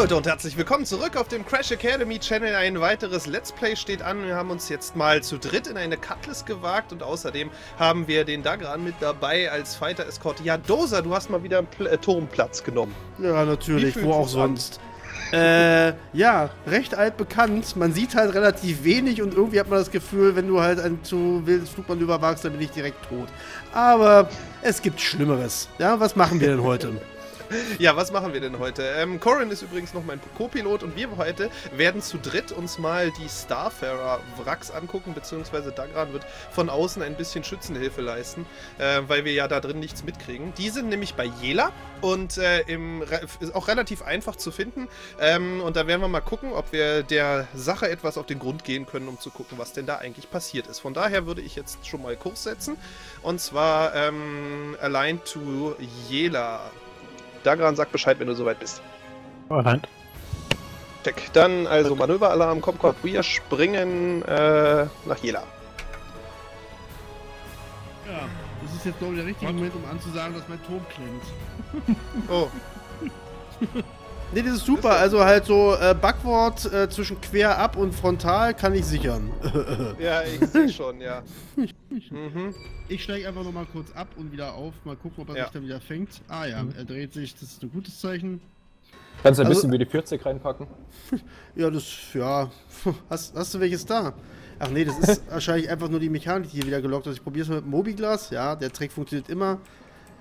Leute und herzlich willkommen zurück auf dem Crash Academy Channel. Ein weiteres Let's Play steht an. Wir haben uns jetzt mal zu dritt in eine Cutlass gewagt und außerdem haben wir den Dagran mit dabei als Fighter Escort. Ja, Dosa, du hast mal wieder Pl äh, Turmplatz genommen. Ja, natürlich, wo auch sonst. Äh, ja, recht alt bekannt. Man sieht halt relativ wenig und irgendwie hat man das Gefühl, wenn du halt ein zu wildes Flugmanöver wagst, dann bin ich direkt tot. Aber es gibt Schlimmeres. Ja, was machen wir denn heute? Ja, was machen wir denn heute? Ähm, Corin ist übrigens noch mein Co-Pilot und wir heute werden zu dritt uns mal die Starfarer-Wracks angucken, beziehungsweise Dagran wird von außen ein bisschen Schützenhilfe leisten, äh, weil wir ja da drin nichts mitkriegen. Die sind nämlich bei Jela und äh, im, ist auch relativ einfach zu finden. Ähm, und da werden wir mal gucken, ob wir der Sache etwas auf den Grund gehen können, um zu gucken, was denn da eigentlich passiert ist. Von daher würde ich jetzt schon mal Kurs setzen. Und zwar ähm, Aligned to Jela. Dagran sagt Bescheid, wenn du soweit bist. Alright. Check. Dann also Manöveralarm, komm, komm, wir springen äh, nach Jela. Ja, das ist jetzt glaube ich der richtige Moment, um anzusagen, dass mein Turm klingt. Oh, Ne, das ist super. Also halt so äh, Backward äh, zwischen quer ab und frontal kann ich sichern. ja, ich sehe schon, ja. Mhm. Ich steige einfach nochmal kurz ab und wieder auf. Mal gucken, ob er Ja. sich dann wieder fängt. Ah ja, er dreht sich. Das ist ein gutes Zeichen. Kannst du ein Also- bisschen wie die 40 reinpacken? Ja, das, ja. Hast, hast du welches da? Ach nee, das ist wahrscheinlich einfach nur die Mechanik, die hier wieder gelockt ist. Ich probiere es mal mit dem Mobiglas. Ja, der Trick funktioniert immer.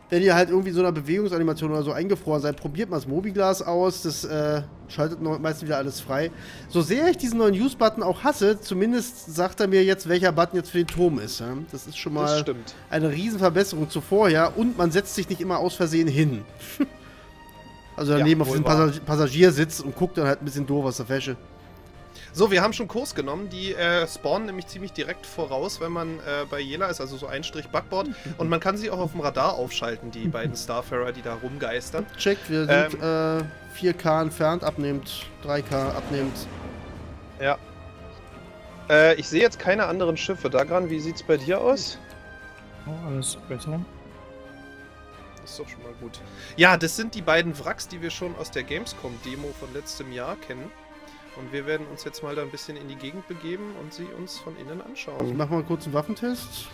Wenn ihr halt irgendwie so einer Bewegungsanimation oder so eingefroren seid, probiert mal das Mobiglas aus. Das äh, schaltet meistens wieder alles frei. So sehr ich diesen neuen Use-Button auch hasse, zumindest sagt er mir jetzt, welcher Button jetzt für den Turm ist. Ja? Das ist schon mal eine Riesenverbesserung zu vorher und man setzt sich nicht immer aus Versehen hin. also daneben Ja, auf diesem. Passag Passagiersitz und guckt dann halt ein bisschen doof aus der Fäsche. So, wir haben schon Kurs genommen. Die äh, spawnen nämlich ziemlich direkt voraus, wenn man äh, bei Jela ist, also so ein Strich Backboard. Und man kann sie auch auf dem Radar aufschalten, die beiden Starfarer, die da rumgeistern. Checkt, wir sind äh, 4K entfernt, abnehmend, 3K abnehmend. Ja. Äh, ich sehe jetzt keine anderen Schiffe. Dagran, wie sieht's bei dir aus? Oh, alles besser. Das ist doch schon mal gut. Ja, das sind die beiden Wracks, die wir schon aus der Gamescom-Demo von letztem Jahr kennen. Und wir werden uns jetzt mal da ein bisschen in die Gegend begeben und sie uns von innen Ich anschauen. mach mal kurz einen Waffentest.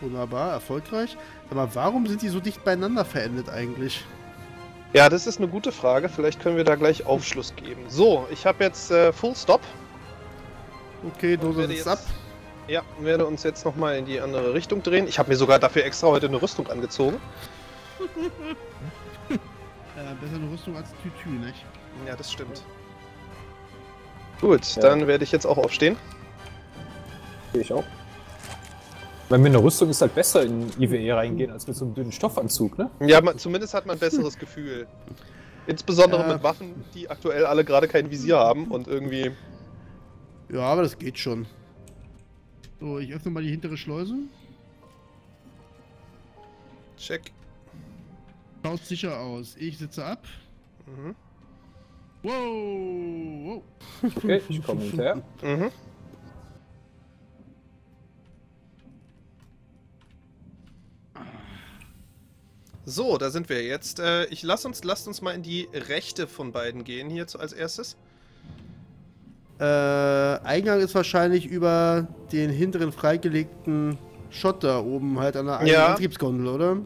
Wunderbar, erfolgreich. Mal, warum sind die so dicht beieinander verendet eigentlich? Ja, das ist eine gute Frage. Vielleicht können wir da gleich Aufschluss geben. So, ich habe jetzt äh, Full Stop. Okay, Dose sitzt jetzt- ab. Ja, werde uns jetzt nochmal in die andere Richtung drehen. Ich habe mir sogar dafür extra heute eine Rüstung angezogen. Äh, besser eine Rüstung als Tütü, nicht? Ja, das stimmt. Gut, Ja. dann werde ich jetzt auch aufstehen. Gehe ich auch. Weil mit einer Rüstung ist halt besser in IWE reingehen als mit so einem dünnen Stoffanzug, ne? Ja, man, zumindest hat man ein besseres Gefühl. Insbesondere Ja. mit Waffen, die aktuell alle gerade kein Visier haben und irgendwie. Ja, aber das geht schon. So, ich öffne mal die hintere Schleuse. Check. Schaut sicher aus. Ich sitze ab. Mhm. Wow! Okay, ich komme hinterher. Mhm. So, da sind wir jetzt. Äh, ich lass uns, lasst uns mal in die rechte von beiden gehen hier zu- als erstes. Äh, Eingang ist wahrscheinlich über den hinteren freigelegten Shot da oben halt an der Ja. Antriebsgondel, oder?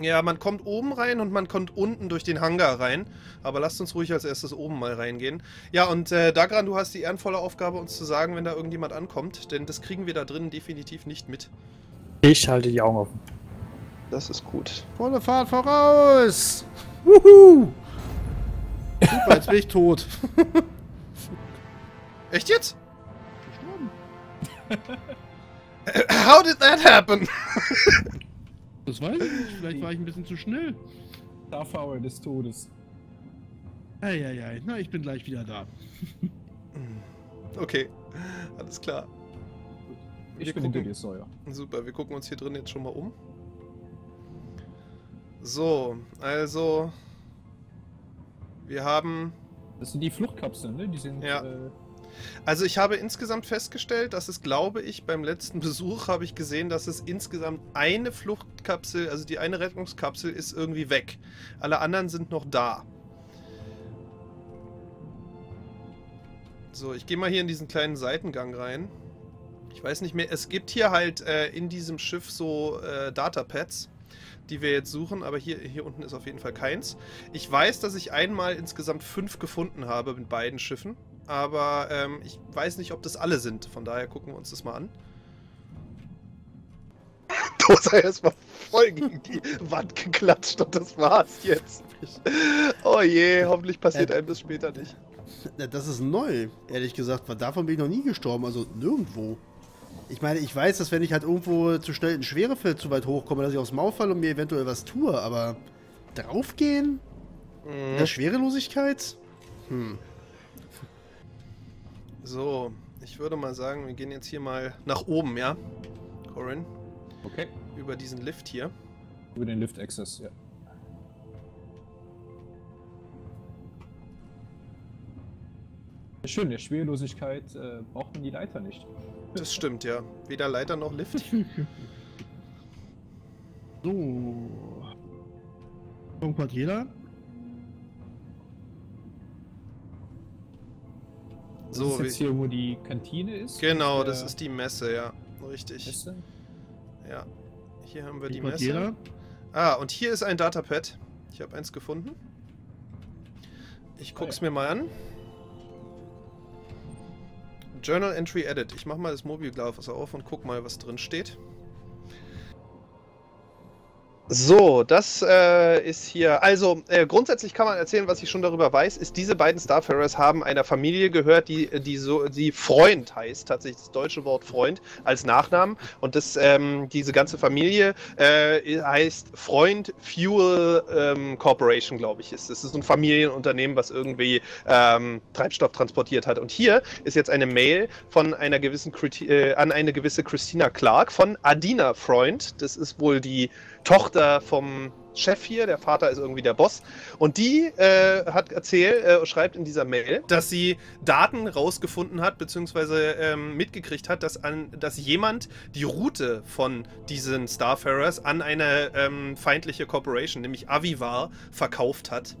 Ja, man kommt oben rein und man kommt unten durch den Hangar rein. Aber lasst uns ruhig als erstes oben mal reingehen. Ja, und äh, Dagran, du hast die ehrenvolle Aufgabe, uns zu sagen, wenn da irgendjemand ankommt. Denn das kriegen wir da drinnen definitiv nicht mit. Ich halte die Augen offen. Das ist gut. Volle Fahrt voraus! Wuhu! Super, jetzt bin ich tot. Echt jetzt? Gestorben. How did that happen? Das weiß ich nicht. Vielleicht war ich ein bisschen zu schnell. Starfire des Todes. Eieiei, na, ich bin gleich wieder da. Okay, alles klar. Ich Wir bin hinter gucken. dir, Sawyer. Super, wir gucken uns hier drin jetzt schon mal um. So, also. Wir haben. Das sind die Fluchtkapseln, ne? Die sind. Ja. Äh, Also ich habe insgesamt festgestellt, dass es, glaube ich, beim letzten Besuch habe ich gesehen, dass es insgesamt eine Fluchtkapsel, also die eine Rettungskapsel ist irgendwie weg. Alle anderen sind noch da. So, ich gehe mal hier in diesen kleinen Seitengang rein. Ich weiß nicht mehr, es gibt hier halt äh, in diesem Schiff so äh, Datapads, die wir jetzt suchen, aber hier, hier unten ist auf jeden Fall keins. Ich weiß, dass ich einmal insgesamt fünf gefunden habe mit beiden Schiffen, aber ähm, ich weiß nicht, ob das alle sind. Von daher gucken wir uns das mal an. Dosa erstmal voll gegen die Wand geklatscht und das war's jetzt. Oh je, hoffentlich passiert Äh, einem das später nicht. Das ist neu, ehrlich gesagt, weil davon bin ich noch nie gestorben, also nirgendwo. Ich meine, ich weiß, dass wenn ich halt irgendwo zu schnell in Schwerefeld zu weit hochkomme, dass ich aufs Maul falle und mir eventuell was tue, aber draufgehen? In der Schwerelosigkeit? Hm. So, ich würde mal sagen, wir gehen jetzt hier mal nach oben, ja? Corin, Okay. über diesen Lift hier. Über den Lift Access, ja. Schön, der Schwerelosigkeit äh, braucht man die Leiter nicht. Das stimmt, ja. Weder Leiter noch Lift. So. Irgendwas jeder? Das So, ist jetzt hier, wo die Kantine ist. genau, das der ist die Messe, ja. Richtig. Messe. Ja. Hier haben wir die Irgendwas Messe. jeder? Ah, und hier ist ein Datapad. Ich habe eins gefunden. Ich guck's Ah, ja. mir mal an. Journal Entry Edit. Ich mach mal das Mobilglas auf und guck mal, was drin steht. So, das äh, ist hier. Also, äh, grundsätzlich kann man erzählen, was ich schon darüber weiß, ist, diese beiden Starfarers haben einer Familie gehört, die, die so, die Freund heißt, tatsächlich das deutsche Wort Freund als Nachnamen. Und das, ähm, diese ganze Familie äh, heißt Freund Fuel ähm, Corporation, glaube ich, ist. Das ist ein Familienunternehmen, was irgendwie ähm, Treibstoff transportiert hat. Und hier ist jetzt eine Mail von einer gewissen Christi äh, an eine gewisse Christina Clark von Adina Freund. Das ist wohl die Tochter vom Chef hier, der Vater ist irgendwie der Boss. Und die äh, hat erzählt, äh, schreibt in dieser Mail, dass sie Daten rausgefunden hat, beziehungsweise ähm, mitgekriegt hat, dass, an, dass jemand die Route von diesen Starfarers an eine ähm, feindliche Corporation, nämlich Avivar, verkauft hat.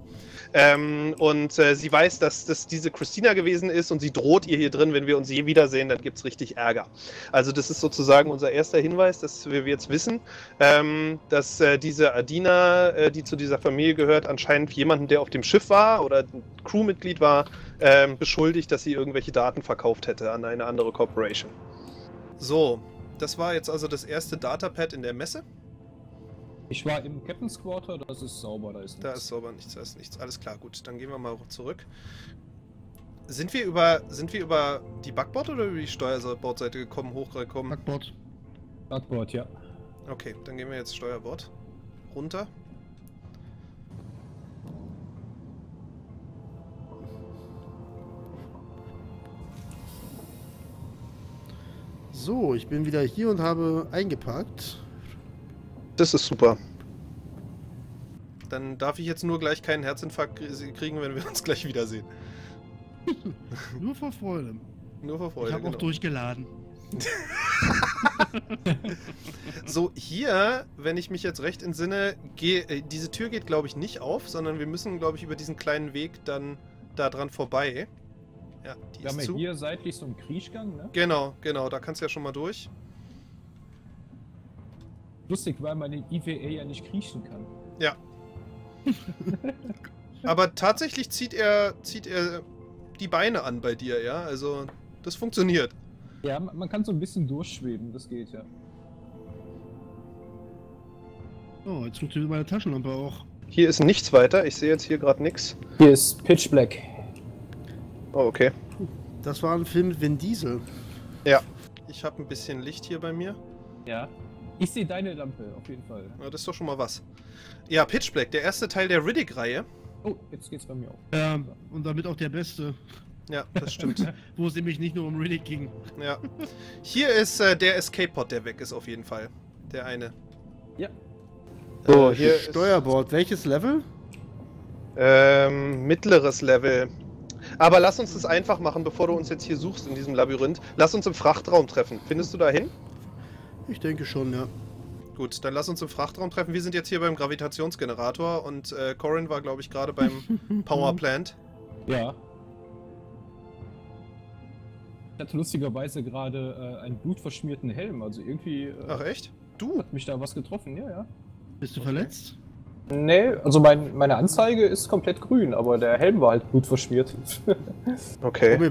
ähm, und äh, sie weiß, dass das diese Christina gewesen ist und sie droht ihr hier drin, wenn wir uns je wiedersehen, dann gibt es richtig Ärger. Also das ist sozusagen unser erster Hinweis, dass wir jetzt wissen, ähm, dass äh, diese Adina, äh, die zu dieser Familie gehört, anscheinend jemanden, der auf dem Schiff war oder ein Crewmitglied war, ähm, beschuldigt, dass sie irgendwelche Daten verkauft hätte an eine andere Corporation. So, das war jetzt also das erste Datapad in der Messe. Ich war im Captain's Quarter, das ist sauber, da ist Da nichts. ist sauber nichts, da ist nichts. Alles klar, gut. Dann gehen wir mal zurück. Sind wir über, sind wir über die Backbord oder über die Steuerbordseite gekommen, hochgekommen? Backbord. Backboard, ja. Okay, dann gehen wir jetzt Steuerbord. Runter. So, ich bin wieder hier und habe eingepackt. Das ist super. Dann darf ich jetzt nur gleich keinen Herzinfarkt krie- kriegen, wenn wir uns gleich wiedersehen. Nur vor Freude. Nur vor Freude. ich habe auch genau. durchgeladen. So, hier, wenn ich mich jetzt recht entsinne, geh, äh, diese Tür geht, glaube ich, nicht auf, sondern wir müssen, glaube ich, über diesen kleinen Weg dann da dran vorbei. Ja, die Wir haben ist ja zu. hier seitlich so einen Kriechgang, ne? Genau, genau, da kannst du ja schon mal durch. Lustig, weil man in IWA ja nicht kriechen kann. Aber tatsächlich zieht er, zieht er die Beine an bei dir, ja? Also, das funktioniert. Ja, man kann so ein bisschen durchschweben, das geht ja. Oh, jetzt funktioniert meine Taschenlampe auch. Hier ist nichts weiter. Ich sehe jetzt hier gerade nichts. Hier ist Pitch Black. Oh, okay. Das war ein Film mit Vin Diesel. Ich habe ein bisschen Licht hier bei mir. Ja. Ich sehe deine Lampe, auf jeden Fall. Ja, das ist doch schon mal was. Ja, Pitch Black, der erste Teil der Riddick-Reihe. Oh, jetzt geht's bei mir auf. Ähm, und damit auch der beste, Ja, das stimmt. wo es nämlich nicht nur um Riddick ging. ja. Hier ist äh, der Escape-Pod, der weg ist auf jeden Fall. Der eine. Ja. So, Äh, hier ist- Steuerbord. Welches Level? Ähm, mittleres Level. Aber lass uns das einfach machen, bevor du uns jetzt hier suchst in diesem Labyrinth. Lass uns im Frachtraum treffen. Findest du da hin? Ich denke schon, ja. Gut, dann lass uns im Frachtraum treffen. Wir sind jetzt hier beim Gravitationsgenerator und äh, Corin war, glaube ich, gerade beim Power Plant. Ja. Ich hatte lustigerweise gerade äh, einen blutverschmierten Helm, also irgendwie äh, Ach echt? Du? hat mich da was getroffen, ja, ja. Bist du verletzt? Nee, also mein, meine Anzeige ist komplett grün, aber der Helm war halt blutverschmiert. Okay.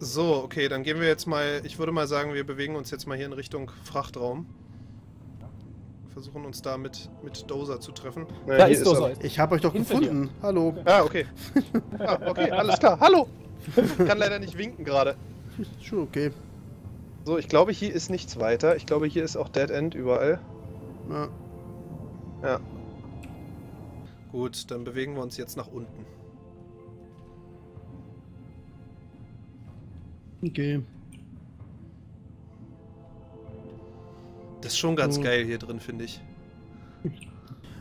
So, okay, dann gehen wir jetzt mal, ich würde mal sagen, wir bewegen uns jetzt mal hier in Richtung Frachtraum. Versuchen uns da mit, mit Dozer zu treffen. Ja, da hier ist doch er. so. Ich habe euch doch Hinter gefunden. Hallo. Ah, okay. Ah, okay, alles klar. Hallo! Kann leider nicht winken gerade. Schon okay. So, ich glaube, hier ist nichts weiter. Ich glaube, hier ist auch Dead End überall. Ja. Ja. Gut, dann bewegen wir uns jetzt nach unten. Okay. Das ist schon ganz So. geil hier drin, finde ich.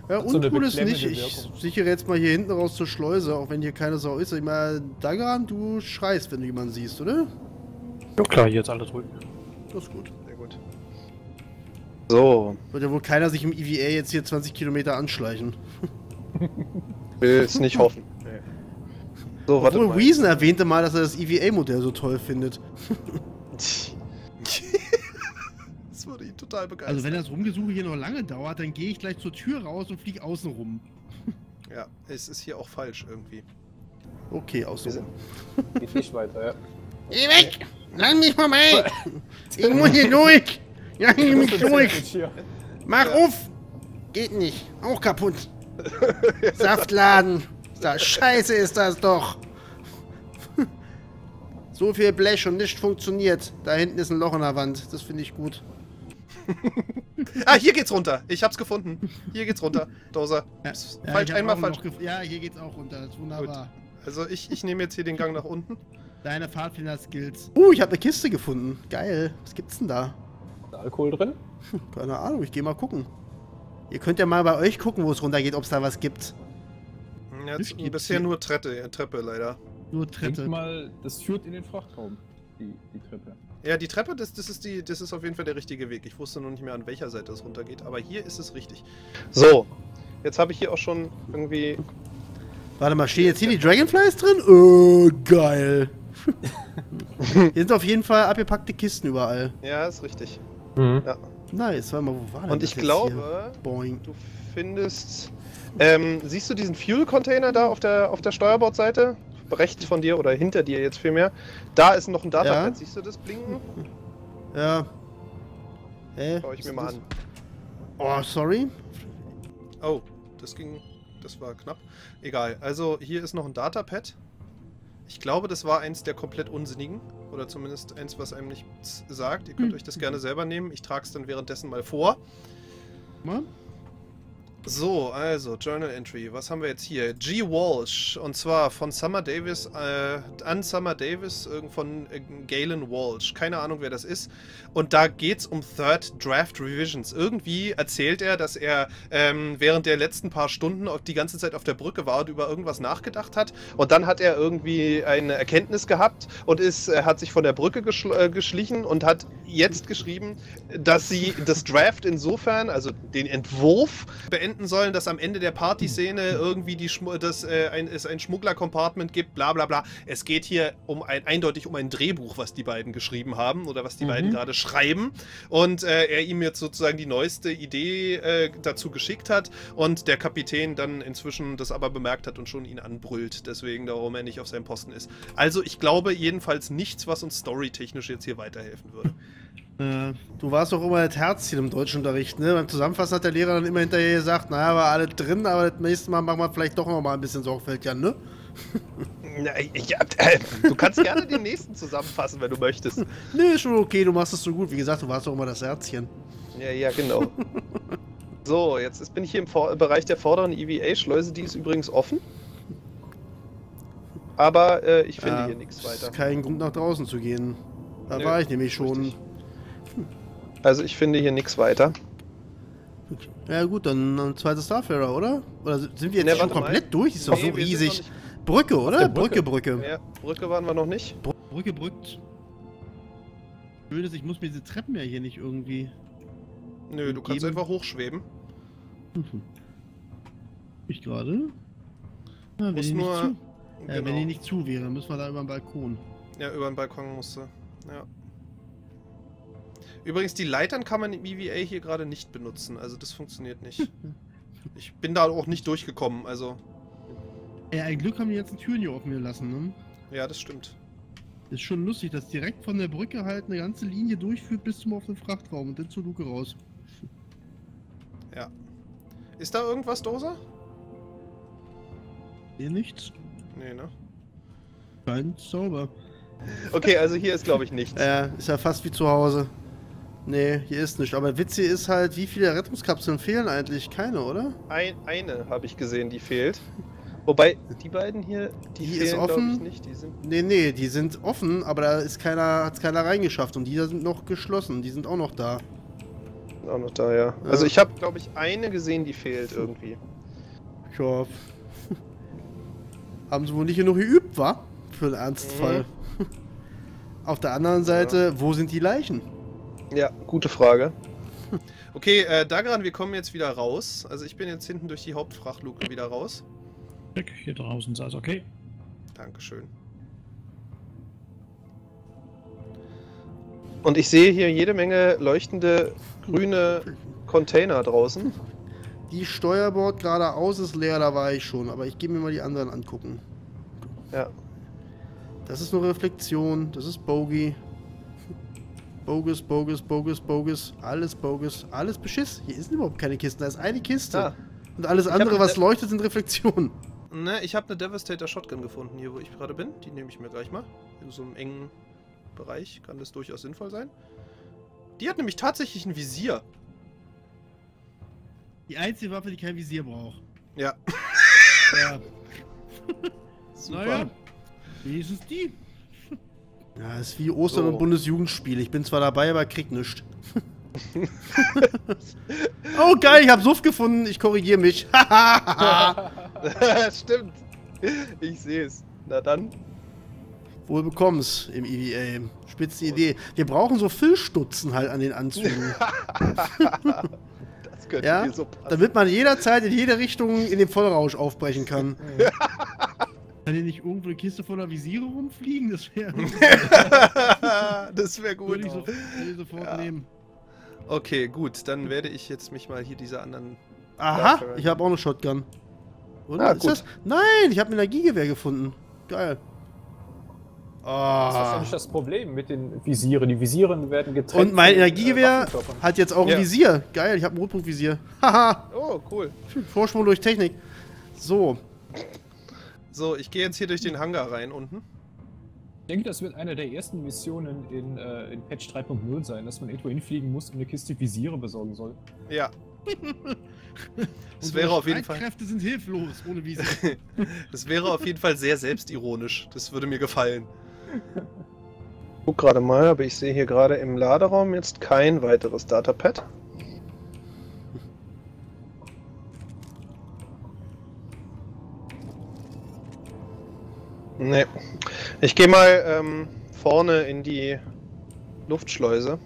Ja, So uncool ist nicht. Ich sichere jetzt mal hier hinten raus zur Schleuse, auch wenn hier keine Sau ist. Ich meine, Dagan, du schreist, wenn du jemanden siehst, oder? Ja klar, hier ist alles ruhig. Das ist gut. Sehr gut. So, Wird ja wohl keiner sich im EVA jetzt hier 20 Kilometer anschleichen. will es nicht hoffen. So, warte Obwohl mal. Reason erwähnte mal, dass er das EVA-Modell so toll findet. Total begeistern. Also wenn das Rumgesuche hier noch lange dauert, dann gehe ich gleich zur Tür raus und fliege außen rum. Ja, es ist hier auch falsch irgendwie. Okay, so. sind- Geht nicht weiter, ja. Geh weg! Lass mich vorbei! Ich muss hier durch! Ja, ich mich durch! Mach auf! Geht nicht. Auch kaputt. Saftladen. Da Scheiße ist das doch. So viel Blech und nicht funktioniert. Da hinten ist ein Loch in der Wand. Das finde ich gut. Ah, hier geht's runter. Ich hab's gefunden. Hier geht's runter. Dozer. Ja, ja, falsch, hab einmal falsch. Ja, hier geht's auch runter. Das ist wunderbar. Also ich, ich nehme jetzt hier den Gang nach unten. Deine Pfadfinder-Skills. Uh, ich habe eine Kiste gefunden. Geil. Was gibt's denn da? Ist da Alkohol drin? Keine Ahnung, ich gehe mal gucken. Ihr könnt ja mal bei euch gucken, wo es runtergeht, ob es da was gibt. Jetzt, Ich gibt's bisher hier. nur Treppe, äh, Treppe leider. Nur Denk Tritte. mal, das führt in den Frachtraum, die, die Treppe. Ja, die Treppe, das, das, ist die, das ist auf jeden Fall der richtige Weg. Ich wusste nur nicht mehr, an welcher Seite es runtergeht, aber hier ist es richtig. So, jetzt habe ich hier auch schon irgendwie. Warte mal, stehen jetzt hier die Dragonflies drin? Oh, geil. hier sind auf jeden Fall abgepackte Kisten überall. Ja, ist richtig. Nice, warte mal, wo war denn Und das ich jetzt glaube, hier? Boing. du findest. Ähm, siehst du diesen Fuel-Container da auf der, auf der Steuerbordseite? Rechts von dir oder hinter dir jetzt vielmehr. Da ist noch ein Datapad. Ja. Siehst du das blinken? Ja. Hä? Schau ich mir mal das? an. Oh, sorry. Oh, das ging. Das war knapp. Egal. Also hier ist noch ein Datapad. Ich glaube, das war eins der komplett unsinnigen. Oder zumindest eins, was einem nichts sagt. Ihr könnt euch das gerne selber nehmen. Ich trage es dann währenddessen mal vor. Mal. So, also Journal Entry. Was haben wir jetzt hier? G. Walsh. Und zwar von Summer Davis äh, an Summer Davis von äh, Galen Walsh. Keine Ahnung, wer das ist. Und da geht's um Third Draft Revisions. Irgendwie erzählt er, dass er ähm, während der letzten paar Stunden die ganze Zeit auf der Brücke war und über irgendwas nachgedacht hat. Und dann hat er irgendwie eine Erkenntnis gehabt und ist, er hat sich von der Brücke geschl äh, geschlichen und hat jetzt geschrieben, dass sie das Draft insofern, also den Entwurf, beenden sollen, dass am Ende der Partyszene irgendwie die Schmu dass, äh, ein, es ein Schmuggler-Compartment gibt, bla bla bla. Es geht hier um ein, eindeutig um ein Drehbuch, was die beiden geschrieben haben oder was die Mhm. beiden gerade schreiben. Und äh, er ihm jetzt sozusagen die neueste Idee äh, dazu geschickt hat und der Kapitän dann inzwischen das aber bemerkt hat und schon ihn anbrüllt, deswegen darum er nicht auf seinem Posten ist. Also ich glaube jedenfalls nichts, was uns storytechnisch jetzt hier weiterhelfen würde. Äh, Du warst doch immer das Herzchen im Deutschunterricht, ne? Beim Zusammenfassen hat der Lehrer dann immer hinterher gesagt, naja, war alles drin, aber das nächste Mal machen wir vielleicht doch noch mal ein bisschen sorgfältiger, ne? na, ja, äh, du kannst gerne den nächsten zusammenfassen, wenn du möchtest. Nee, ist schon okay, du machst es so gut. Wie gesagt, du warst doch immer das Herzchen. Ja, ja, genau. So, jetzt ist, bin ich hier im Vor Bereich der vorderen EVA-Schleuse, die ist übrigens offen. Aber äh, ich finde Ja, hier nichts ist weiter. Kein Grund nach draußen zu gehen. Da Nö, war ich nämlich schon. richtig. Also ich finde hier nichts weiter. Ja gut, dann ein zweites Starfarer, oder? Oder sind wir jetzt Ne, schon warte mal. komplett durch? Ist doch Nee, so riesig. noch Brücke, oder? der Brücke, Brücke. Brücke. Ja, Brücke waren wir noch nicht. Brücke brückt. Ist, ich muss mir diese Treppen ja hier nicht irgendwie. Nö, du kannst einfach hochschweben. Mhm. Ich gerade? Ja, wenn, Muss die nicht nur- zu, ja, Genau. wenn die nicht zu wäre, müssen wir da über den Balkon. Ja, über den Balkon musste. Ja. Übrigens, die Leitern kann man im EVA hier gerade nicht benutzen. Also das funktioniert nicht. Ich bin da auch nicht durchgekommen, also. Ey, ein Glück haben die ganzen Türen hier offen gelassen, ne? Ja, das stimmt. Ist schon lustig, dass direkt von der Brücke halt eine ganze Linie durchführt bis zum offenen Frachtraum und dann zur Luke raus. Ja. Ist da irgendwas, Doser? Hier nichts. Nee, ne? Kein sauber. Okay, also hier ist, glaube ich, nichts. Ja, ist ja fast wie zu Hause. Nee, hier ist nicht. Aber witzig ist halt, wie viele Rettungskapseln fehlen eigentlich? Keine, oder? Ein, eine habe ich gesehen, die fehlt. Wobei, die beiden hier, die, Die fehlen, ist glaube offen. ich, nicht. Die sind Nee, nee, die sind offen, aber da ist keiner, hat's keiner reingeschafft. Und die da sind noch geschlossen. Die sind auch noch da. auch noch da, ja. Also ich habe, glaube ich, eine gesehen, die fehlt irgendwie. Ja. Haben sie wohl nicht genug geübt, wa? Für einen Ernstfall. Auf der anderen Seite, wo sind die Leichen? Ja, gute Frage. Okay, äh, Dagran, wir kommen jetzt wieder raus. Also ich bin jetzt hinten durch die Hauptfrachtluke wieder raus. Hier draußen ist alles okay. Dankeschön. Und ich sehe hier jede Menge leuchtende grüne Container draußen. Die Steuerbord geradeaus ist leer, da war ich schon. Aber ich gehe mir mal die anderen angucken. Ja. Das ist nur Reflexion, das ist Bogey. Bogus, Bogus, Bogus, Bogus. Alles Bogus, alles Beschiss. Hier sind überhaupt keine Kisten, da ist eine Kiste. Ah, Und alles andere, was leuchtet, sind Reflexionen. Ne, ich habe eine Devastator Shotgun gefunden, hier wo ich gerade bin. Die nehme ich mir gleich mal. In so einem engen Bereich kann das durchaus sinnvoll sein. Die hat nämlich tatsächlich ein Visier. Die einzige Waffe, die kein Visier braucht. Ja. Ja. Super. Naja. Wie ist es die? Ja, ist wie Ostern So. und Bundesjugendspiel. Ich bin zwar dabei, aber krieg nichts. oh geil, ich hab Suff gefunden. Ich korrigiere mich. stimmt. Ich sehe es. Na dann. Wohl bekomm's im EVA. Spitze Idee. Wir brauchen so Füllstutzen halt an den Anzügen. Das könnte Ja, mir so passen. damit man jederzeit in jede Richtung in den Vollrausch aufbrechen kann. Kann hier nicht irgendwo eine Kiste voller Visiere rumfliegen? Das wäre. das wäre gut. Würde ich, so, würde ich sofort Ja. nehmen. Okay, gut. Dann werde ich jetzt mich mal hier diese anderen. Aha, ich habe auch eine Shotgun. Oder? Ah, ist gut. das? Nein, ich habe ein Energiegewehr gefunden. Geil. Das ist Ah. nämlich das Problem mit den Visieren. Die Visieren werden getrennt. Und mein äh, Energiegewehr hat jetzt auch ein Ja. Visier. Geil, ich habe ein Rotpunktvisier. Haha, Oh, cool. Vorsprung durch Technik. So, So, ich gehe jetzt hier durch den Hangar rein unten. Ich denke, das wird eine der ersten Missionen in, äh, in Patch 3.0 sein, dass man irgendwo hinfliegen muss und eine Kiste Visiere besorgen soll. Ja. Das wäre auf jeden Fall. Streitkräfte sind hilflos ohne Visier. Das wäre auf jeden Fall sehr selbstironisch. Das würde mir gefallen. Guck gerade mal, aber ich sehe hier gerade im Laderaum jetzt kein weiteres Datapad. Nee. Ich gehe mal ähm, vorne in die Luftschleuse.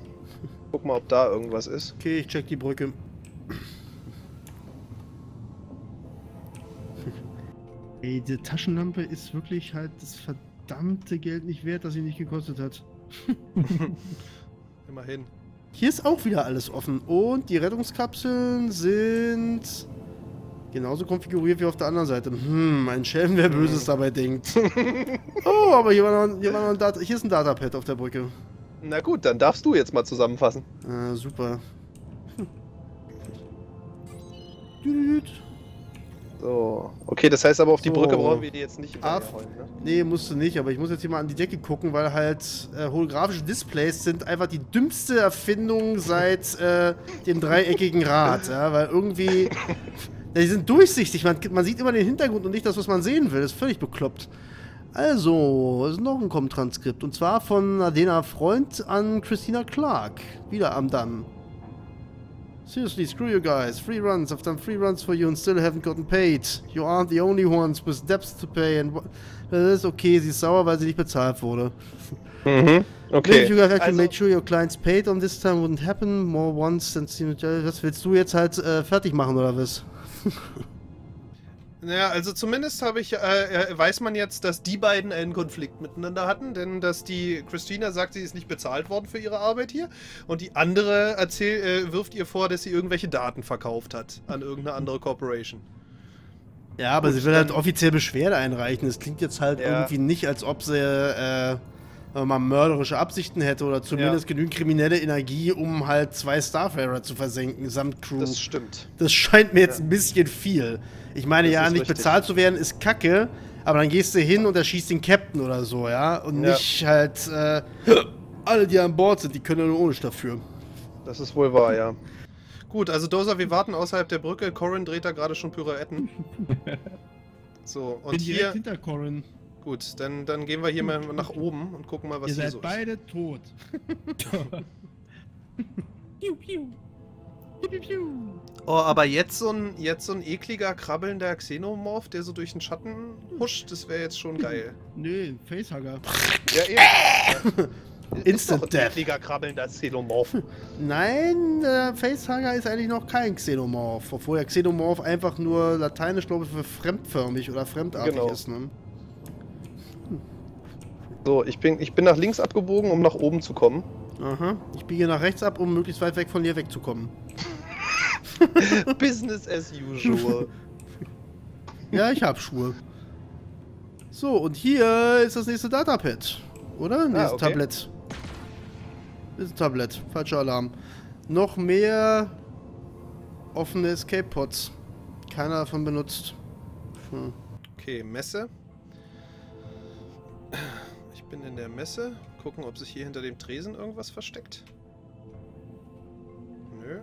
Guck mal, ob da irgendwas ist. okay, ich check die Brücke. Ey, die Taschenlampe ist wirklich halt das verdammte Geld nicht wert, das sie nicht gekostet hat. Immerhin. Hier ist auch wieder alles offen. Und die Rettungskapseln sind genauso konfiguriert wie auf der anderen Seite. Hm, ein Schelm, wer Böses dabei denkt. Oh, aber hier war noch, hier war noch ein Data, hier ist ein Datapad auf der Brücke. Na gut, dann darfst du jetzt mal zusammenfassen. Ah, super. Düdüdüd. So. Okay, das heißt aber auf die So. Brücke brauchen wir die jetzt nicht Ab. hinterherholen, ne? Nee, musst du nicht, aber ich muss jetzt hier mal an die Decke gucken, weil halt äh, holographische Displays sind einfach die dümmste Erfindung seit äh, dem dreieckigen Rad. Ja, weil irgendwie. Ja, die sind durchsichtig, man, man sieht immer den Hintergrund und nicht das, was man sehen will. Das ist völlig bekloppt. Also, es ist noch ein Com-Transkript. Und zwar von Adena Freund an Christina Clark. Wieder am Dann. Seriously, screw you guys. Free runs. I've done free runs for you and still haven't gotten paid. You aren't the only ones with debts to pay and... Das ist okay, sie ist sauer, weil sie nicht bezahlt wurde. Mhm. Okay. if you guys actually Also, made sure your clients paid on this time wouldn't happen more once than seemed... Was willst du jetzt halt äh, fertig machen, oder was? Naja, also zumindest habe ich, äh, äh, weiß man jetzt, dass die beiden einen Konflikt miteinander hatten, denn dass die Christina sagt, sie ist nicht bezahlt worden für ihre Arbeit hier und die andere erzähl, äh, wirft ihr vor, dass sie irgendwelche Daten verkauft hat an irgendeine andere Corporation. Ja, aber Gut, sie will halt offiziell Beschwerde einreichen. Es klingt jetzt halt Ja. irgendwie nicht, als ob sie äh, mal mörderische Absichten hätte oder zumindest genügend kriminelle Energie, um halt zwei Starfarer zu versenken, samt Crew. Das stimmt. Das scheint mir jetzt Ja. ein bisschen viel. Ich meine, Das ja, nicht richtig. bezahlt zu werden ist kacke, aber dann gehst du hin und erschießt den Captain oder so, ja? Und Ja. nicht halt äh, alle, die an Bord sind, die können ja nur ohne dafür. Das ist wohl wahr, ja. Gut, also Dozer, wir warten außerhalb der Brücke. Corin dreht da gerade schon Pirouetten. So, Bin und direkt hier, hinter Corin. Gut, dann, dann gehen wir hier mal nach oben und gucken mal, was Ihr hier seid so ist. beide tot. piu, piu. Piu, piu. Oh, aber jetzt so ein, jetzt so ein ekliger, krabbelnder Xenomorph, der so durch den Schatten huscht, das wäre jetzt schon geil. Nee, Facehugger. Ja, eben. Instant ist doch ein Death. ekliger, krabbelnder Xenomorph. Nein, äh, Facehugger ist eigentlich noch kein Xenomorph. Obwohl ja Xenomorph einfach nur lateinisch, glaube ich, für fremdförmig oder fremdartig Genau. ist, ne? So, ich bin, ich bin nach links abgebogen, um nach oben zu kommen. Aha. Ich biege nach rechts ab, um möglichst weit weg von dir wegzukommen. Business as usual. Ja, ich hab Schuhe. So, und hier ist das nächste Datapad. Oder? Nee, Ah, ist ein okay. Tablett. Ist ein Tablett. Falscher Alarm. Noch mehr offene Escape-Pods. Keiner davon benutzt. Hm. Okay, Messe. Ich bin in der Messe. Gucken, ob sich hier hinter dem Tresen irgendwas versteckt. Nö,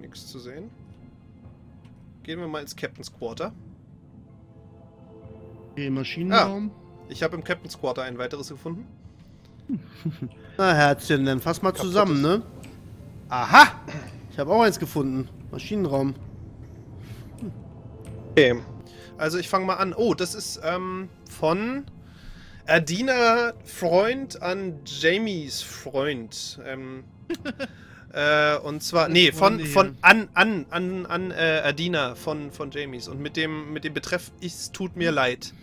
nichts zu sehen. Gehen wir mal ins Captain's Quarter. Okay, Maschinenraum. Ich habe im Captain's Quarter ein weiteres gefunden. Na, Herzchen, dann fass mal Kaputtes. zusammen, ne? Aha! Ich habe auch eins gefunden. Maschinenraum. Okay. Also ich fange mal an. Oh, das ist ähm, von Adina Freund an Jamies Freund. Ähm, äh, und zwar, nee, von, von an, an, an, an äh, Adina von, von Jamies. Und mit dem, mit dem Betreff, es tut mir leid.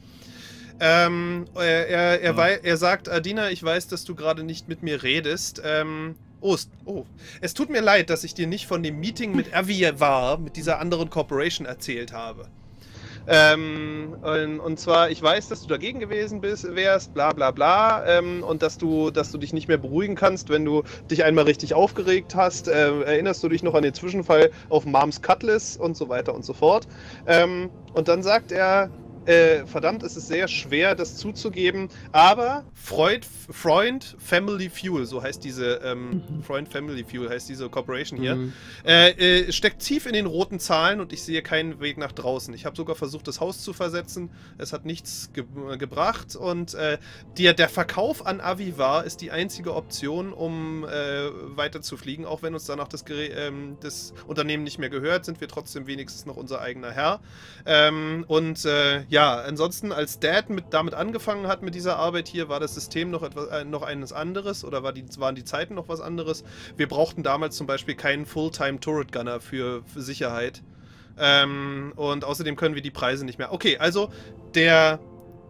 Ähm, er, er, er, Ja. er sagt, Adina, ich weiß, dass du gerade nicht mit mir redest. Ähm, oh, es, oh, es tut mir leid, dass ich dir nicht von dem Meeting mit Avi war, mit dieser anderen Corporation erzählt habe. Ähm, und, und zwar, ich weiß, dass du dagegen gewesen bist, wärst, bla bla bla, ähm, und dass du, dass du dich nicht mehr beruhigen kannst, wenn du dich einmal richtig aufgeregt hast. Äh, erinnerst du dich noch an den Zwischenfall auf Moms Cutlass und so weiter und so fort. Ähm, und dann sagt er, äh, verdammt, es ist sehr schwer, das zuzugeben, aber Freud, Freund Family Fuel, so heißt diese, ähm, Freund Family Fuel heißt diese Corporation hier, Mhm. äh, äh, steckt tief in den roten Zahlen und ich sehe keinen Weg nach draußen. Ich habe sogar versucht, das Haus zu versetzen. Es hat nichts ge äh, gebracht und äh, der, der Verkauf an Avivar ist die einzige Option, um äh, weiter zu fliegen. Auch wenn uns danach das, ähm, das Unternehmen nicht mehr gehört, sind wir trotzdem wenigstens noch unser eigener Herr. Ähm, und äh, ja, ansonsten, als Dad mit, damit angefangen hat mit dieser Arbeit hier, war das System noch etwas äh, noch eines anderes oder war die, waren die Zeiten noch was anderes. Wir brauchten damals zum Beispiel keinen Fulltime Turret Gunner für, für Sicherheit. Ähm, und außerdem können wir die Preise nicht mehr. Okay, also der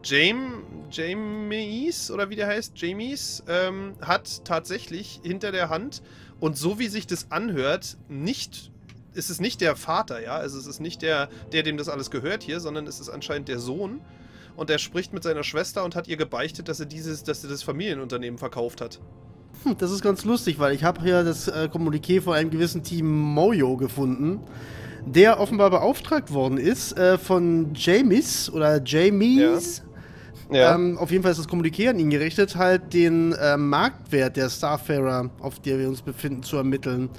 James, Jamies oder wie der heißt, Jamies, ähm, hat tatsächlich hinter der Hand und so wie sich das anhört, nicht ist es nicht der Vater, ja, also es ist nicht der, der dem das alles gehört hier, sondern es ist anscheinend der Sohn und er spricht mit seiner Schwester und hat ihr gebeichtet, dass er dieses, dass er das Familienunternehmen verkauft hat. Hm, Das ist ganz lustig, weil ich habe hier das äh, Kommuniqué von einem gewissen Team Mojo gefunden, der offenbar beauftragt worden ist äh, von Jamies oder Jamies. Ja. Ähm, auf jeden Fall ist das Kommuniqué an ihn gerichtet, halt den äh, Marktwert der Starfarer, auf der wir uns befinden, zu ermitteln.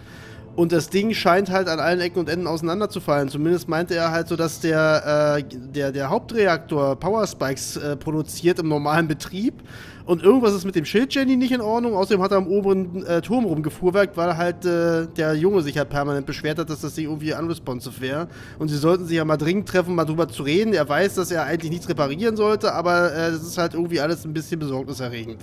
Und das Ding scheint halt an allen Ecken und Enden auseinanderzufallen. Zumindest meinte er halt so, dass der, äh, der, der Hauptreaktor Power Spikes äh, produziert im normalen Betrieb. Und irgendwas ist mit dem Schild Jenny nicht in Ordnung. Außerdem hat er am oberen äh, Turm rumgefuhrwerkt, weil halt äh, der Junge sich halt permanent beschwert hat, dass das Ding irgendwie unresponsive wäre. Und sie sollten sich ja mal dringend treffen, mal drüber zu reden. Er weiß, dass er eigentlich nichts reparieren sollte, aber äh, das ist halt irgendwie alles ein bisschen besorgniserregend.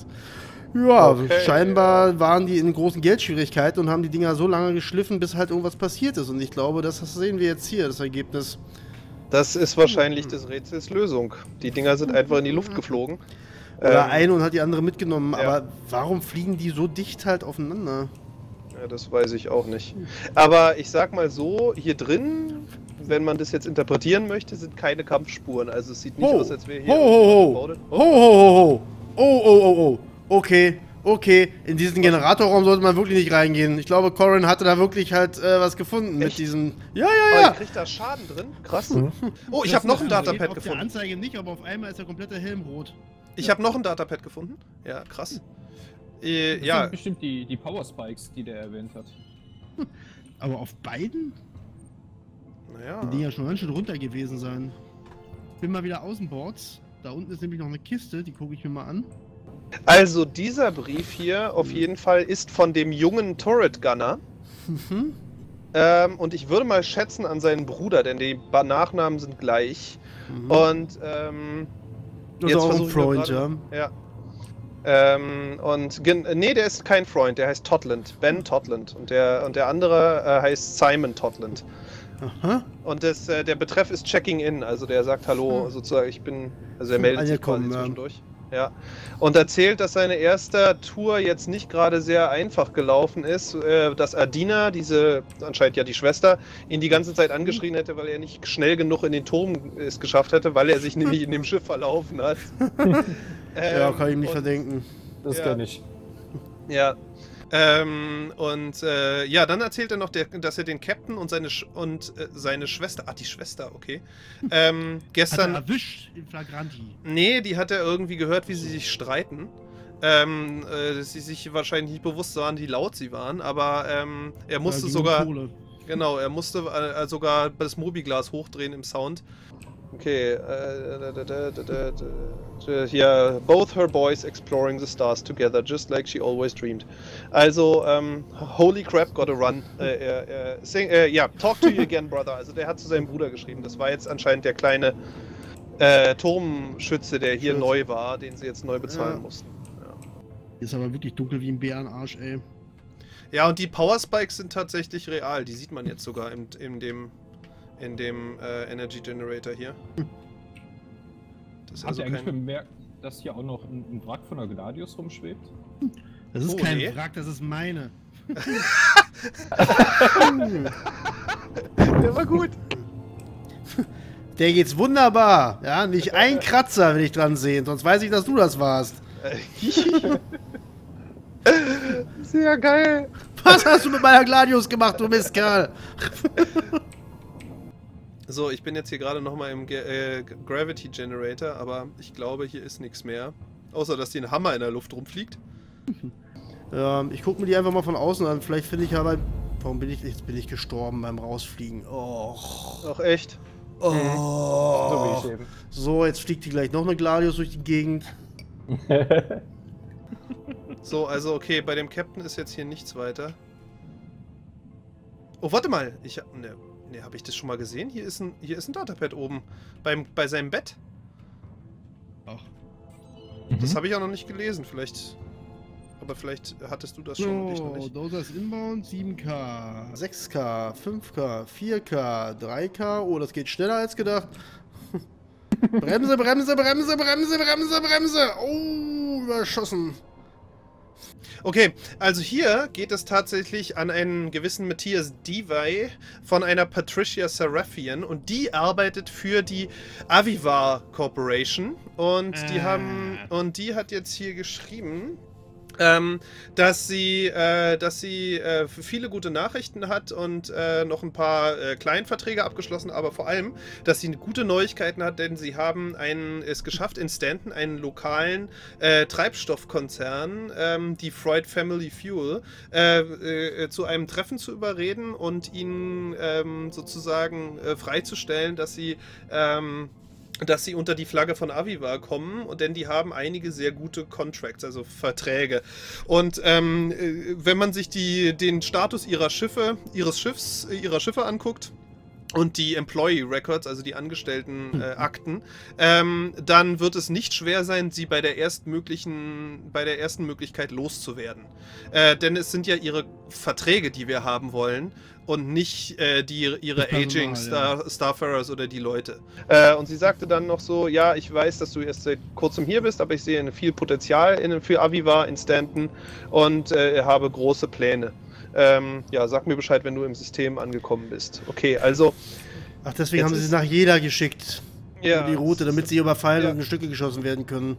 Ja, Okay, scheinbar waren die in großen Geldschwierigkeiten und haben die Dinger so lange geschliffen, bis halt irgendwas passiert ist. Und ich glaube, das sehen wir jetzt hier, das Ergebnis. Das ist wahrscheinlich des Rätsels Lösung. Die Dinger sind einfach in die Luft geflogen. Oder Ähm, eine und hat die andere mitgenommen. ja. Aber warum fliegen die so dicht halt aufeinander? Ja, das weiß ich auch nicht. Aber ich sag mal so, hier drin, wenn man das jetzt interpretieren möchte, sind keine Kampfspuren. Also es sieht nicht Ho, aus, als wäre ho, hier. ho, ho. irgendwas Ho, ho, ho, ho. Oh, oh, oh, oh. Okay, okay. In diesen Generatorraum sollte man wirklich nicht reingehen. Ich glaube, Corin hatte da wirklich halt äh, was gefunden mit Echt? diesem. Ja, Oh, ja, ihr ja. kriegt da Schaden drin? Krass. Mhm. Oh, ich habe noch ein Datapad Auf der gefunden. Anzeige nicht, aber auf einmal ist der komplette Helm rot. Ich habe noch ein Datapad gefunden. Ja, krass. Äh, Das ja, sind bestimmt die, die Power Spikes, die der erwähnt hat. Aber auf beiden? naja. Die ja schon ganz schön runter gewesen sein. Bin mal wieder außenbords. Da unten ist nämlich noch eine Kiste, die gucke ich mir mal an. Also dieser Brief hier auf jeden Fall ist von dem jungen Turret Gunner. Mhm. Ähm, und ich würde mal schätzen an seinen Bruder, denn die Nachnamen sind gleich. Mhm. Und ähm, jetzt auch ein Freund, ja. gerade- ja. Ähm, und nee, der ist kein Freund, der heißt Totland, Ben Totland. Und der, und der andere äh, heißt Simon Totland. Aha. Und das, äh, der Betreff ist Checking In, also der sagt Hallo, Hm. sozusagen, ich bin, also er meldet sich quasi Angekommen, ja. Ja. Und erzählt, dass seine erste Tour jetzt nicht gerade sehr einfach gelaufen ist, äh, dass Adina, diese anscheinend ja die Schwester, ihn die ganze Zeit angeschrien hätte, weil er nicht schnell genug in den Turm es geschafft hätte, weil er sich nämlich in dem Schiff verlaufen hat. Ja, Ähm, kann ich ihm nicht und- verdenken. Das Ja. kenn ich. Ja, Ähm, und äh, ja, dann erzählt er noch, der, dass er den Captain und seine Sch und äh, seine Schwester, ah, die Schwester, okay, ähm, Hat er gestern, erwischt in Flagranti. nee, die hat er irgendwie gehört, wie sie sich streiten. Ähm, äh, dass sie sich wahrscheinlich nicht bewusst waren, wie laut sie waren, aber ähm, er musste Ja, sogar, Kohle. genau, er musste äh, sogar das Mobiglas hochdrehen im Sound. Okay. Äh, hier, both her boys exploring the stars together, just like she always dreamed. Also, ähm, holy crap, gotta run. Äh, er, sing, äh, ja, talk to you again, brother. Also, der hat zu seinem Bruder geschrieben. Das war jetzt anscheinend der kleine äh, Turmschütze, der hier Schütze. neu war, den sie jetzt neu bezahlen Ja. mussten. Ist aber wirklich dunkel wie ein Bärenarsch, ey. Ja, und die Power Spikes sind tatsächlich real. Die sieht man jetzt sogar in, in dem, in dem äh, Energy Generator hier. Das ist Habt also ihr eigentlich kein. bemerkt, dass hier auch noch ein, ein Wrack von der Gladius rumschwebt? Das ist Oh, kein nee. Wrack, das ist meine. Der war gut. Der geht's wunderbar. Ja, nicht ein Kratzer will ich dran sehen, sonst weiß ich, dass du das warst. Sehr geil. Was hast du mit meiner Gladius gemacht, du Mistkerl? So, ich bin jetzt hier gerade nochmal im Ge äh, Gravity Generator, aber ich glaube, hier ist nichts mehr. Außer, dass hier ein Hammer in der Luft rumfliegt. Ja, ich gucke mir die einfach mal von außen an. Vielleicht finde ich aber. Warum bin ich. Jetzt bin ich gestorben beim Rausfliegen. Och. Auch echt. So Oh. ich eben. So, jetzt fliegt die gleich noch eine Gladius durch die Gegend. So, also okay, bei dem Captain ist jetzt hier nichts weiter. Oh, warte mal. Ich hab. Ne, ne habe ich das schon mal gesehen? Hier ist ein, hier ist ein Datapad oben. Beim, bei seinem Bett. Ach. Das habe ich auch noch nicht gelesen. Vielleicht. Aber vielleicht hattest du das schon und ich noch So, nicht. Dosas Inbound 7K. 6K, 5K, 4K, 3K. Oh, das geht schneller als gedacht. Bremse, Bremse, Bremse, Bremse, Bremse, Bremse. Oh, überschossen. Okay, also hier geht es tatsächlich an einen gewissen Matthias Dewey von einer Patricia Serafian und die arbeitet für die Avivar Corporation und die Ah. haben und die hat jetzt hier geschrieben, ähm, dass sie, äh, dass sie äh, viele gute Nachrichten hat und äh, noch ein paar äh, Kleinverträge abgeschlossen, aber vor allem, dass sie gute Neuigkeiten hat, denn sie haben es geschafft, in Stanton einen lokalen äh, Treibstoffkonzern, ähm, die Freud Family Fuel, äh, äh, zu einem Treffen zu überreden und ihnen ähm, sozusagen freizustellen, dass sie ähm, dass sie unter die Flagge von Aviva kommen, und denn die haben einige sehr gute Contracts, also Verträge. Und ähm, äh, wenn man sich die, den Status ihrer Schiffe, ihres Schiffs, äh, ihrer Schiffe anguckt, und die Employee Records, also die Angestelltenakten, äh, ähm, dann wird es nicht schwer sein, sie bei der erstmöglichen, bei der ersten Möglichkeit loszuwerden. Äh, denn es sind ja ihre Verträge, die wir haben wollen und nicht äh, die, ihre Aging ja. Star, Starfarers oder die Leute. Äh, und sie sagte dann noch so, ja, ich weiß, dass du erst seit kurzem hier bist, aber ich sehe viel Potenzial in, für Aviva in Stanton und äh, habe große Pläne. Ähm, ja, sag mir Bescheid, wenn du im System angekommen bist. Okay, also. Ach, deswegen haben sie sie nach jeder geschickt. Ja, die Route, damit sie überfallen Ja. und in Stücke geschossen werden können.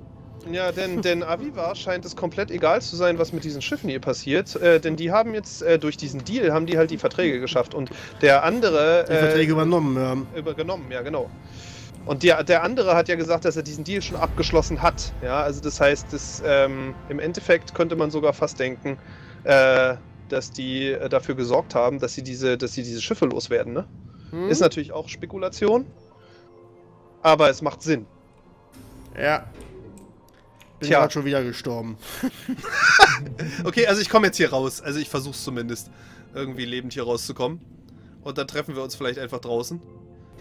Ja, denn, denn Aviva scheint es komplett egal zu sein, was mit diesen Schiffen hier passiert. Äh, denn die haben jetzt äh, durch diesen Deal haben die halt die Verträge geschafft und der andere Die äh, Verträge übernommen, ja. übergenommen, ja genau. Und der, der andere hat ja gesagt, dass er diesen Deal schon abgeschlossen hat. Ja, also das heißt, das, ähm, im Endeffekt könnte man sogar fast denken, äh, dass die äh, dafür gesorgt haben, dass sie diese, dass sie diese Schiffe loswerden. Ne? Hm? Ist natürlich auch Spekulation, aber es macht Sinn. Ja. Bin Tja. gerade schon wieder gestorben. Okay, also ich komme jetzt hier raus. Also ich versuche zumindest, irgendwie lebend hier rauszukommen. Und dann treffen wir uns vielleicht einfach draußen.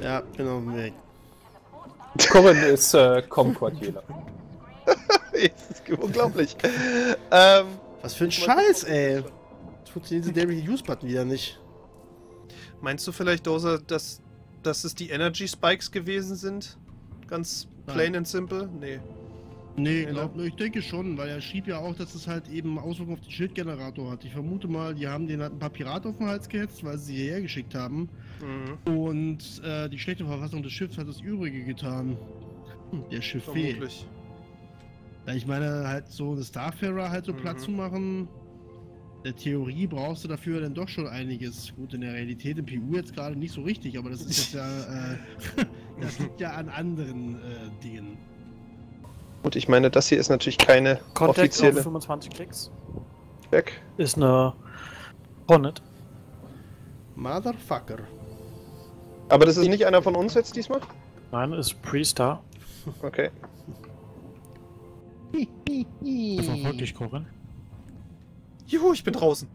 Ja, bin auf dem Weg. Corin ist äh, Comquartierer. das ist unglaublich. ähm, Was für ein Scheiß, ey. Jetzt funktioniert diese dämliche Use-Button wieder nicht. Meinst du vielleicht, Dozer, dass, dass es die Energy Spikes gewesen sind? Ganz plain Nein. and simple? Nee. Nee, glaub, ich denke schon, weil er schrieb ja auch, dass es halt eben Auswirkungen auf den Schildgenerator hat. Ich vermute mal, die haben den halt ein paar Piraten auf den Hals gehetzt, weil sie sie hierher geschickt haben. Mhm, Und äh, die schlechte Verfassung des Schiffs hat das Übrige getan. Hm, Der Schiff vermutlich. Ja, ich meine, halt so eine Starfarer halt so platt Mhm. zu machen. Der Theorie brauchst du dafür dann doch schon einiges. Gut, in der Realität im PU jetzt gerade nicht so richtig, aber das ist jetzt ja, äh, das liegt ja an anderen äh, Dingen. Gut, ich meine, das hier ist natürlich keine Contact auf offizielle 25 Klicks. Weg. Ist eine Hornet. Motherfucker. Aber das ist nicht einer von uns jetzt diesmal? Nein, ist Pre-Star. Okay. Verfolgt dich, Corin. Juhu, ich bin draußen.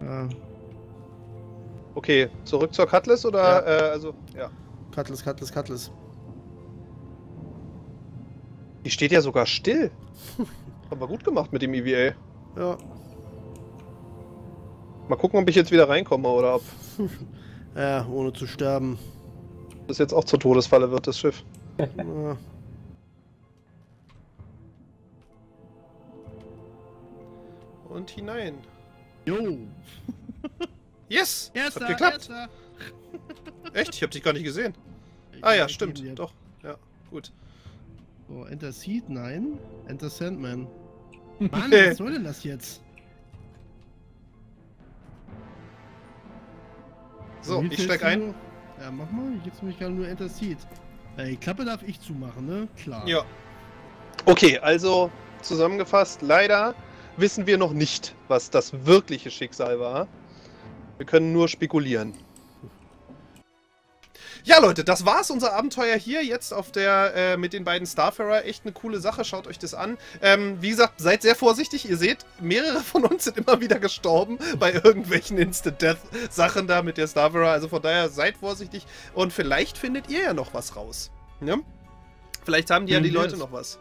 Ja, Okay, zurück zur Cutlass oder? Ja. Äh, also, ja. Cutlass, Cutlass, Cutlass. Die steht ja sogar still. Haben wir gut gemacht mit dem EVA. Ja. Mal gucken, ob ich jetzt wieder reinkomme oder ob Ja, ohne zu sterben. das jetzt auch zur Todesfalle wird, das Schiff. Ja. Und hinein. Jo! Yes! Erster, Hat geklappt. erster. Echt? Ich hab dich gar nicht gesehen. Ich Ah ja, stimmt. Doch. Ja, gut. So, Enter Seed, nein. Enter Sandman. Mann, was soll denn das jetzt? So, ich steig ein. nur- Ja, mach mal. Jetzt nämlich gerade nur Enter Seed. Äh, die Klappe darf ich zumachen, ne? Klar. Ja. Okay, also zusammengefasst, leider wissen wir noch nicht, was das wirkliche Schicksal war. Wir können nur spekulieren. Ja, Leute, das war's, unser Abenteuer hier jetzt auf der, äh, mit den beiden Starfarer. Echt eine coole Sache, schaut euch das an. Ähm, wie gesagt, seid sehr vorsichtig. Ihr seht, mehrere von uns sind immer wieder gestorben bei irgendwelchen Instant-Death-Sachen da mit der Starfarer. Also von daher seid vorsichtig und vielleicht findet ihr ja noch was raus. Ne? Vielleicht haben die ja Hm, die Leute yes. noch was.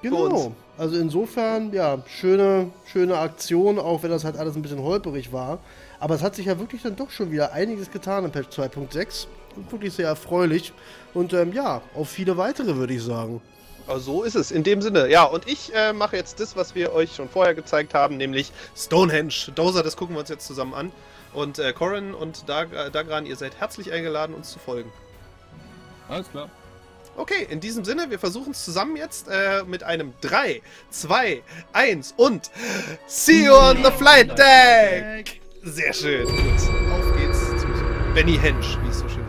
Genau. Also insofern, ja, schöne, schöne Aktion, auch wenn das halt alles ein bisschen holperig war. Aber es hat sich ja wirklich dann doch schon wieder einiges getan in Patch 2.6. Wirklich sehr erfreulich. Und ähm, ja, auf viele weitere würde ich sagen. Aber so ist es, in dem Sinne. Ja, und ich äh, mache jetzt das, was wir euch schon vorher gezeigt haben, nämlich Stonehenge. Dozer, das gucken wir uns jetzt zusammen an. Und äh, Corin und Dag äh, Dagran, ihr seid herzlich eingeladen, uns zu folgen. Alles klar. Okay, in diesem Sinne, wir versuchen es zusammen jetzt äh, mit einem 3, 2, 1 und See you on the flight deck! Sehr schön, gut. Auf geht's zu Benny Hensch, wie es so schön